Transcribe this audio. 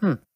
Hmm.